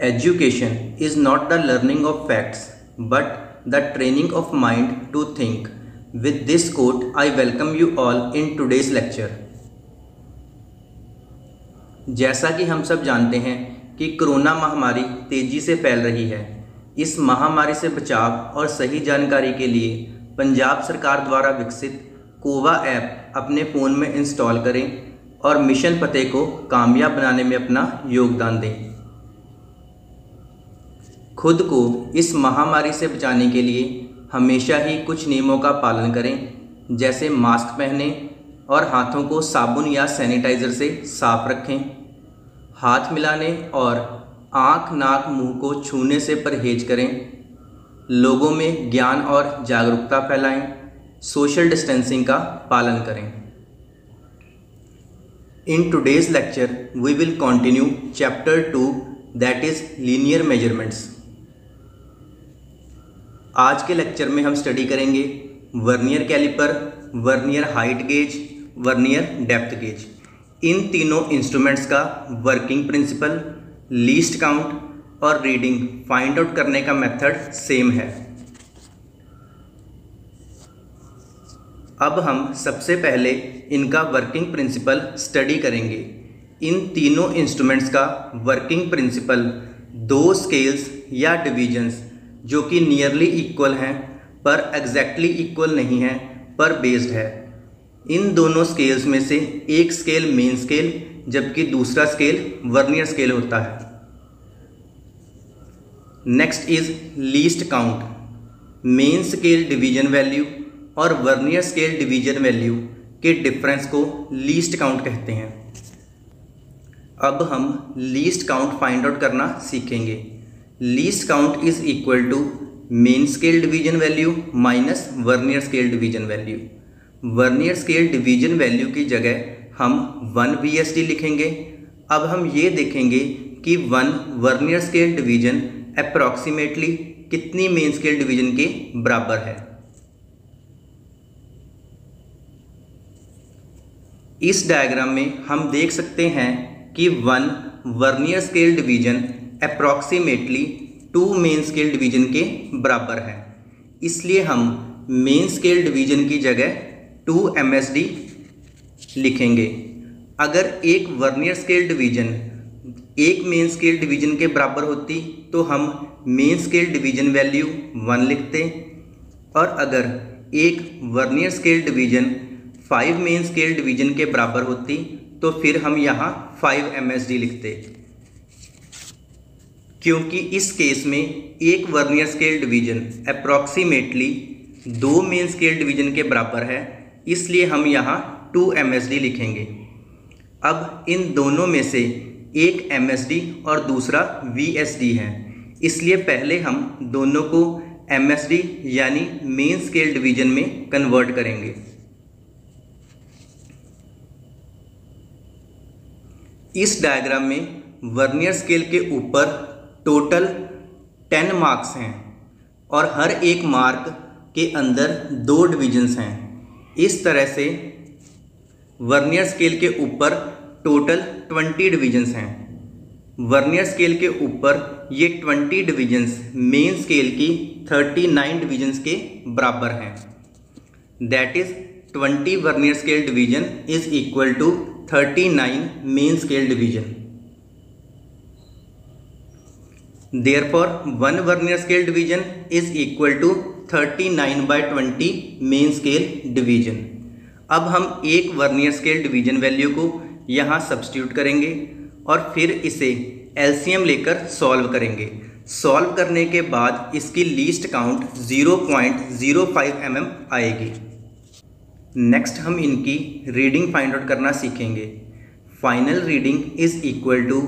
Education is not the learning of facts but the training of mind to think. With this quote, I welcome you all in today's lecture. जैसा कि हम सब जानते हैं कि corona महामारी तेज़ी से फैल रही है इस महामारी से बचाव और सही जानकारी के लिए पंजाब सरकार द्वारा विकसित कोवा ऐप अपने फ़ोन में इंस्टॉल करें और मिशन पते को कामयाब बनाने में अपना योगदान दें खुद को इस महामारी से बचाने के लिए हमेशा ही कुछ नियमों का पालन करें, जैसे मास्क पहने और हाथों को साबुन या सैनिटाइज़र से साफ़ रखें। हाथ मिलाने और आँख, नाक, मुँह को छूने से परहेज करें। लोगों में ज्ञान और जागरूकता फैलाएँ। सोशल डिस्टेंसिंग का पालन करें। In today's lecture we will continue chapter two that is linear measurements आज के लेक्चर में हम स्टडी करेंगे vernier caliper vernier height gauge vernier depth gauge इन तीनों इंस्ट्रूमेंट्स का वर्किंग प्रिंसिपल लीस्ट काउंट और रीडिंग फाइंड आउट करने का मेथड सेम है. अब हम सबसे पहले इनका वर्किंग प्रिंसिपल स्टडी करेंगे. इन तीनों इंस्ट्रूमेंट्स का वर्किंग प्रिंसिपल दो स्केल्स या डिविजन्स जो कि नियरली इक्वल हैं, पर एग्जैक्टली इक्वल नहीं है, पर बेस्ड है। इन दोनों स्केल्स में से एक स्केल मेन स्केल जबकि दूसरा स्केल वर्नियर स्केल होता है। Next is least count main scale division value और वर्नियर स्केल डिवीज़न वैल्यू के डिफरेंस को लीस्ट काउंट कहते हैं। अब हम लीस्ट काउंट फाइंड आउट करना सीखेंगे। Least count is equal to main scale division value minus vernier scale division value vernier scale division value की जगह हम वन डी लिखेंगे। अब हम ये देखेंगे कि one vernier scale division approximately कितनी मेन स्केल डिवीज़न के बराबर है। इस डायग्राम में हम देख सकते हैं कि one vernier scale division approximately two main scale division के बराबर है। इसलिए हम मेन स्केल डिवीज़न की जगह टू एम लिखेंगे। अगर एक वर्नियर स्केल डिवीज़न एक मेन स्केल डिवीज़न के बराबर होती तो हम main scale division value one लिखते। और अगर एक vernier scale division five main scale division के बराबर होती तो फिर हम यहाँ फाइव एम लिखते। क्योंकि इस केस में एक वर्नियर स्केल डिवीज़न अप्रॉक्सीमेटली दो मेन स्केल डिवीज़न के बराबर है, इसलिए हम यहाँ टू एम लिखेंगे। अब इन दोनों में से एक MSD और दूसरा VSD है। इसलिए पहले हम दोनों को MSD यानी मेन स्केल डिवीज़न में कन्वर्ट करेंगे। इस डायग्राम में वर्नियर स्केल के ऊपर टोटल टेन मार्क्स हैं और हर एक मार्क के अंदर दो डिविजन्स हैं। इस तरह से वर्नियर स्केल के ऊपर टोटल ट्वेंटी डिविजन्स हैं। वर्नियर स्केल के ऊपर ये ट्वेंटी डिविजन्स मेन स्केल की थर्टी नाइन डिविजन्स के बराबर हैं। That is twenty vernier scale division is equal to thirty nine main scale division. Therefore, one vernier scale division is equal to 39 by 20 main scale division अब हम एक vernier scale division value को यहाँ substitute करेंगे और फिर इसे LCM लेकर सॉल्व करेंगे। सॉल्व करने के बाद इसकी लीस्ट काउंट 0.05 mm आएगी। नेक्स्ट हम इनकी रीडिंग फाइंड आउट करना सीखेंगे। Final reading is equal to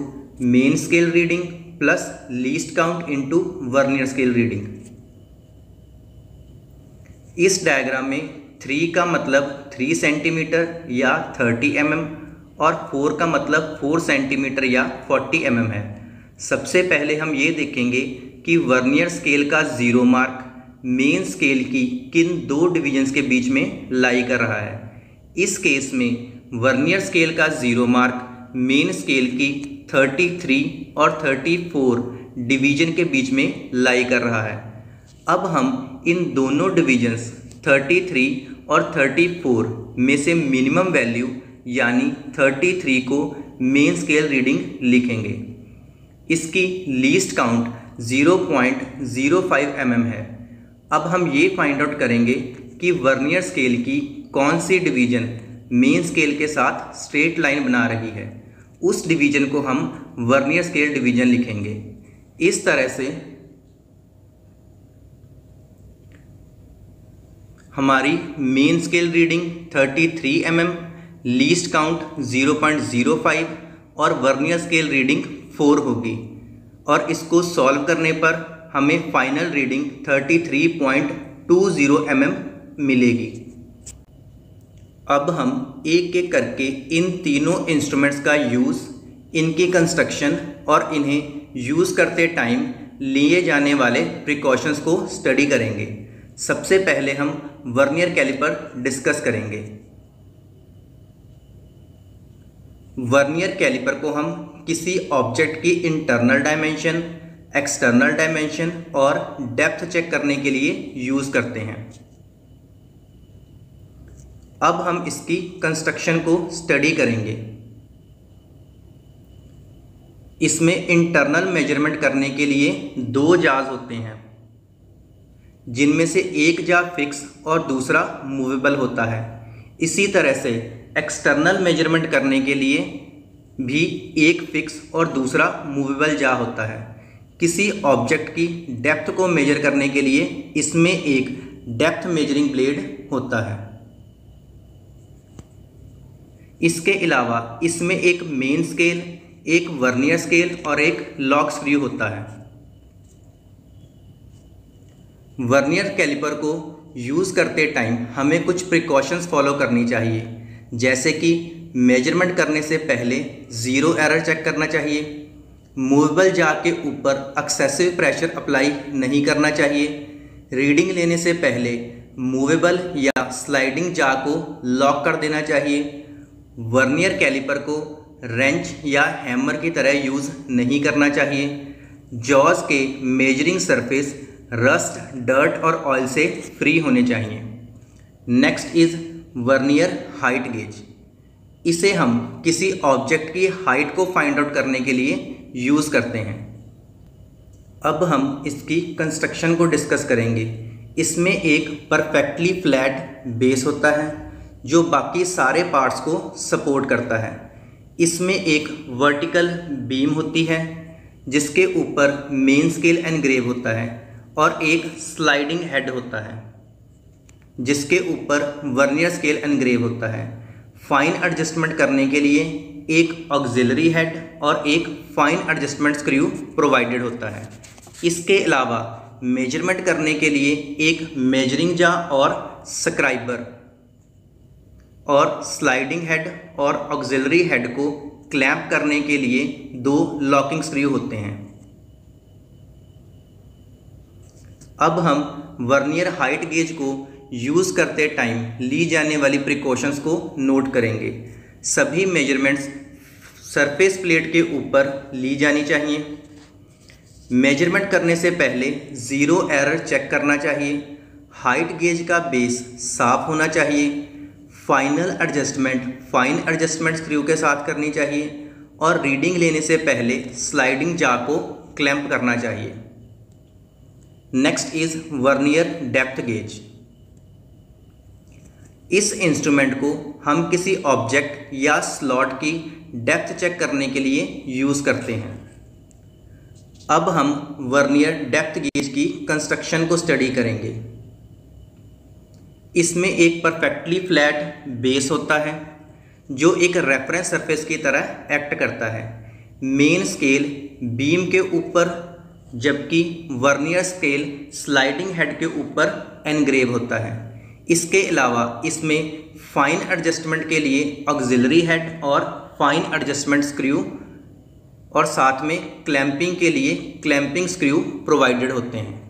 main scale reading plus least count into vernier scale reading इस डायग्राम में थ्री का मतलब थ्री सेंटीमीटर या थर्टी एम mm और फोर का मतलब फोर सेंटीमीटर या फोर्टी एम mm है। सबसे पहले हम ये देखेंगे कि वर्नियर स्केल का ज़ीरो मार्क मेन स्केल की किन दो डिविजन्स के बीच में लाई कर रहा है। इस केस में वर्नियर स्केल का ज़ीरो मार्क मेन स्केल की 33 और 34 डिवीज़न के बीच में लाई कर रहा है। अब हम इन दोनों डिवीजन्स 33 और 34 में से मिनिमम वैल्यू यानी 33 को मेन स्केल रीडिंग लिखेंगे। इसकी लीस्ट काउंट 0.05 mm है। अब हम ये फाइंड आउट करेंगे कि वर्नियर स्केल की कौन सी डिवीज़न मेन स्केल के साथ स्ट्रेट लाइन बना रही है। उस डिवीज़न को हम वर्नियर स्केल डिवीज़न लिखेंगे। इस तरह से हमारी main scale reading 33 three M least count 0.05 और वर्नियर स्केल रीडिंग 4 होगी। और इसको सॉल्व करने पर हमें फाइनल रीडिंग 33.20 थ्री mm मिलेगी। अब हम एक एक करके इन तीनों इंस्ट्रूमेंट्स का यूज़ इनकी कंस्ट्रक्शन और इन्हें यूज़ करते टाइम लिए जाने वाले प्रिकॉशंस को स्टडी करेंगे। सबसे पहले हम वर्नियर कैलिपर डिस्कस करेंगे। वर्नियर कैलिपर को हम किसी ऑब्जेक्ट की इंटरनल डायमेंशन एक्सटर्नल डायमेंशन और डेप्थ चेक करने के लिए यूज़ करते हैं। अब हम इसकी कंस्ट्रक्शन को स्टडी करेंगे। इसमें इंटरनल मेज़रमेंट करने के लिए दो जाज होते हैं, जिनमें से एक जा फिक्स और दूसरा मूवेबल होता है। इसी तरह से एक्सटर्नल मेज़रमेंट करने के लिए भी एक फिक्स और दूसरा मूवेबल जा होता है। किसी ऑब्जेक्ट की डेप्थ को मेजर करने के लिए इसमें एक डेप्थ मेजरिंग ब्लेड होता है। इसके अलावा इसमें एक मेन स्केल एक वर्नियर स्केल और एक लॉक स्क्रू होता है। वर्नियर कैलिपर को यूज़ करते टाइम हमें कुछ प्रिकॉशंस फॉलो करनी चाहिए। जैसे कि मेज़रमेंट करने से पहले ज़ीरो एरर चेक करना चाहिए। मूवेबल जा के ऊपर एक्सेसिव प्रेशर अप्लाई नहीं करना चाहिए। रीडिंग लेने से पहले मूवेबल या स्लाइडिंग जा को लॉक कर देना चाहिए। वर्नियर कैलिपर को रेंच या हैमर की तरह यूज़ नहीं करना चाहिए। जॉज के मेजरिंग सरफेस रस्ट, डर्ट और ऑयल से फ्री होने चाहिए। Next is vernier height gauge. इसे हम किसी ऑब्जेक्ट की हाइट को फाइंड आउट करने के लिए यूज़ करते हैं। अब हम इसकी कंस्ट्रक्शन को डिस्कस करेंगे। इसमें एक परफेक्टली फ्लैट बेस होता है। जो बाकी सारे पार्ट्स को सपोर्ट करता है। इसमें एक वर्टिकल बीम होती है, जिसके ऊपर मेन स्केल एनग्रेव होता है और एक स्लाइडिंग हेड होता है, जिसके ऊपर वर्नियर स्केल एनग्रेव होता है। फाइन एडजस्टमेंट करने के लिए एक ऑक्सिलरी हेड और एक फाइन एडजस्टमेंट स्क्रू प्रोवाइडेड होता है। इसके अलावा मेज़रमेंट करने के लिए एक मेजरिंग जा और स्क्राइबर और स्लाइडिंग हेड और ऑक्सिलरी हेड को क्लैंप करने के लिए दो लॉकिंग स्क्रू होते हैं। अब हम वर्नियर हाइट गेज को यूज़ करते टाइम ली जाने वाली प्रिकॉशंस को नोट करेंगे। सभी मेजरमेंट्स सरफेस प्लेट के ऊपर ली जानी चाहिए। मेज़रमेंट करने से पहले ज़ीरो एरर चेक करना चाहिए। हाइट गेज का बेस साफ़ होना चाहिए। Final adjustment fine adjustment screw के साथ करनी चाहिए और रीडिंग लेने से पहले स्लाइडिंग जा को क्लैंप करना चाहिए। Next is vernier depth gauge इस इंस्ट्रूमेंट को हम किसी ऑब्जेक्ट या स्लॉट की डेप्थ चेक करने के लिए यूज़ करते हैं। अब हम वर्नियर डेप्थ गेज की कंस्ट्रक्शन को स्टडी करेंगे। इसमें एक परफेक्टली फ्लैट बेस होता है, जो एक रेफरेंस सरफेस की तरह एक्ट करता है। मेन स्केल बीम के ऊपर, जबकि वर्नियर स्केल स्लाइडिंग हेड के ऊपर एनग्रेव होता है। इसके अलावा इसमें फाइन एडजस्टमेंट के लिए ऑक्सिलरी हेड और फाइन एडजस्टमेंट स्क्रू और साथ में क्लैंपिंग के लिए क्लैंपिंग स्क्रू प्रोवाइडेड होते हैं।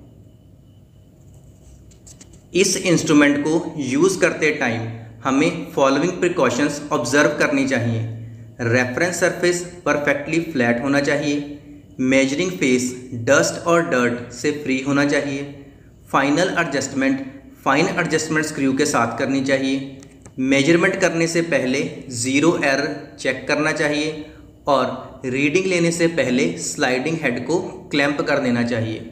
इस इंस्ट्रूमेंट को यूज़ करते टाइम हमें फॉलोइंग प्रिकॉशंस ऑब्ज़र्व करनी चाहिए। रेफरेंस सरफेस परफेक्टली फ्लैट होना चाहिए। मेजरिंग फेस डस्ट और डर्ट से फ्री होना चाहिए। Final adjustment fine adjustment screw के साथ करनी चाहिए। मेज़रमेंट करने से पहले ज़ीरो एरर चेक करना चाहिए और रीडिंग लेने से पहले स्लाइडिंग हेड को क्लैंप कर देना चाहिए।